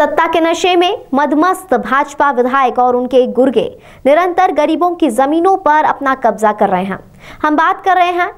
सत्ता के नशे में मदमस्त भाजपा विधायक और उनके गुर्गे निरंतर गरीबों की जमीनों पर अपना कब्जा कर रहे हैं। हम बात कर रहे हैं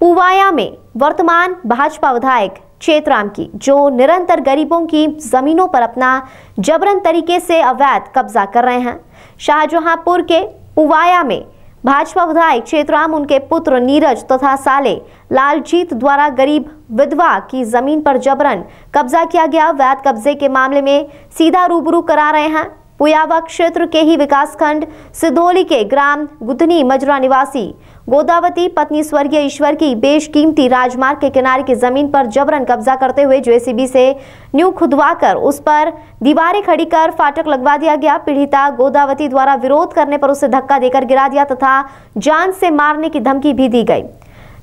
पुवाया में वर्तमान भाजपा विधायक चेतराम की, जो निरंतर गरीबों की जमीनों पर अपना जबरन तरीके से अवैध कब्जा कर रहे हैं। शाहजहांपुर के पुवाया में भाजपा विधायक क्षेत्राम, उनके पुत्र नीरज तथा साले लालजीत द्वारा गरीब विधवा की ज़मीन पर जबरन कब्जा किया गया। वैध कब्जे के मामले में सीधा रूबरू करा रहे हैं। पुयावा क्षेत्र के ही विकासखंड सिद्धोली के ग्राम गुदनी मजरा निवासी गोदावती पत्नी स्वर्गीय ईश्वर की बेशकीमती राजमार्ग के किनारे की ज़मीन पर जबरन कब्जा करते हुए जेसीबी से न्यू खुदवाकर उस पर दीवारें खड़ी कर फाटक लगवा दिया गया। पीड़िता गोदावती द्वारा विरोध करने पर उसे धक्का देकर गिरा दिया तथा जान से मारने की धमकी भी दी गई।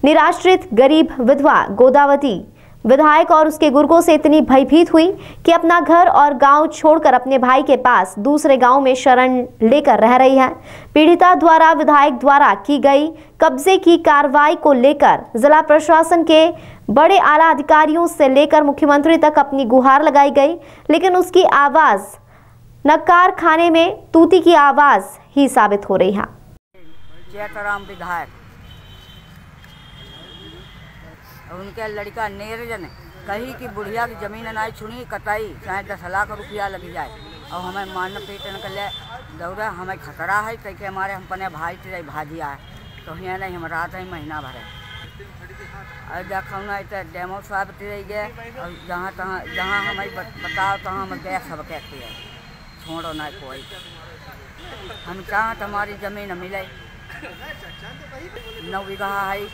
निराश्रित गरीब विधवा गोदावती विधायक और उसके गुर्गों से इतनी भयभीत हुई कि अपना घर और गाँव छोड़कर अपने भाई के पास दूसरे गाँव में शरण लेकर रह रही है। पीड़िता द्वारा, विधायक द्वारा की गई कब्जे की कार्रवाई को लेकर जिला प्रशासन के बड़े आला अधिकारियों से लेकर मुख्यमंत्री तक अपनी गुहार लगाई गई, लेकिन उसकी आवाज़ नकार खाने में, तूती की आवाज़ ही साबित हो रही है। चेतराम विधायक। और उनके लड़का नीरजन कही कि बुढ़िया की ज़मीन अनाज छुनी कटाई चाहे दस लाख रुपया लग जाए। और हमें मारने पीटने के लिए दौड़ा, हमें खतरा है कह हमारे हम अपने भाई तेरे भाजी आए। तो यहाँ नहीं, हम रात ही महीना भरे। और देखो ना, इतने डेमो साहब रह गए, और जहाँ तहाँ, जहाँ हमें बताओ, तहाँ हम गए, सब कहते हैं, छोड़ो ना कोई। हम चाहत हमारी ज़मीन मिले? नौ बीघा है।